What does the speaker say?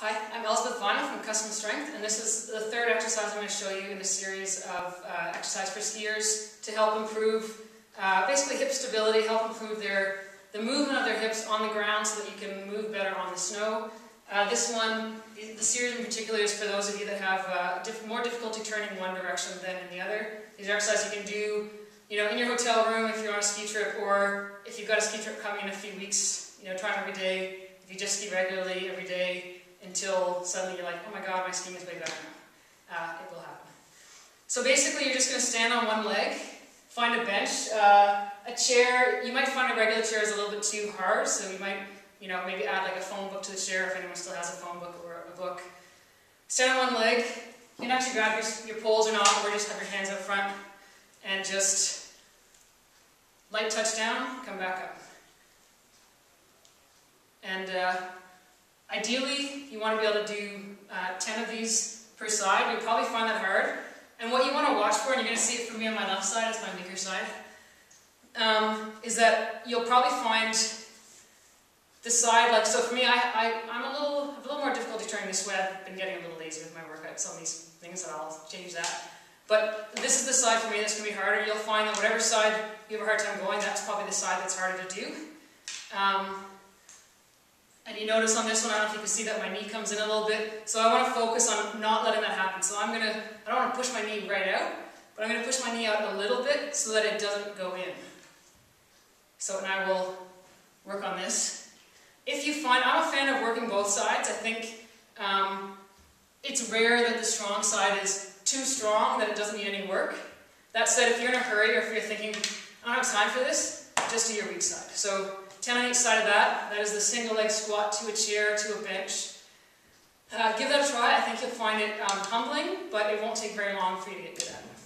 Hi, I'm Elizabeth Viner from Custom Strength, and this is the third exercise I'm going to show you in the series of uh, exercise for skiers to help improve uh, basically hip stability, help improve their the movement of their hips on the ground so that you can move better on the snow. Uh, this one, the series in particular, is for those of you that have uh, diff more difficulty turning one direction than in the other. These are exercises you can do, you know, in your hotel room if you're on a ski trip, or if you've got a ski trip coming in a few weeks. You know, try every day. If you just ski regularly every day, until suddenly you're like, oh my god, my skiing is way better now. Uh, it will happen. So basically you're just going to stand on one leg, find a bench, uh, a chair, you might find a regular chair is a little bit too hard, so you might, you know, maybe add like a phone book to the chair if anyone still has a phone book or a book. Stand on one leg, you can actually grab your, your poles or not, or just have your hands up front, and just light touch down, come back up. And uh, Ideally, you want to be able to do uh, 10 of these per side. You'll probably find that hard. And what you want to watch for, and you're going to see it for me on my left side, it's my weaker side, um, is that you'll probably find the side, like, so for me, I, I, I'm a little, a little more difficulty turning this way. I've been getting a little lazy with my workouts on these things, and I'll change that. But this is the side for me that's going to be harder. You'll find that whatever side you have a hard time going, that's probably the side that's harder to do. Um, and you notice on this one, I don't know if you can see that my knee comes in a little bit. So I want to focus on not letting that happen. So I'm going to, I don't want to push my knee right out, but I'm going to push my knee out a little bit so that it doesn't go in. So and I will work on this. If you find, I'm a fan of working both sides. I think um, it's rare that the strong side is too strong that it doesn't need any work. That said, if you're in a hurry or if you're thinking, I don't have time for this, just do your weak side. So 10 on each side of that. That is the single leg squat to a chair, to a bench. Uh, give that a try. I think you'll find it um, humbling, but it won't take very long for you to get good at it.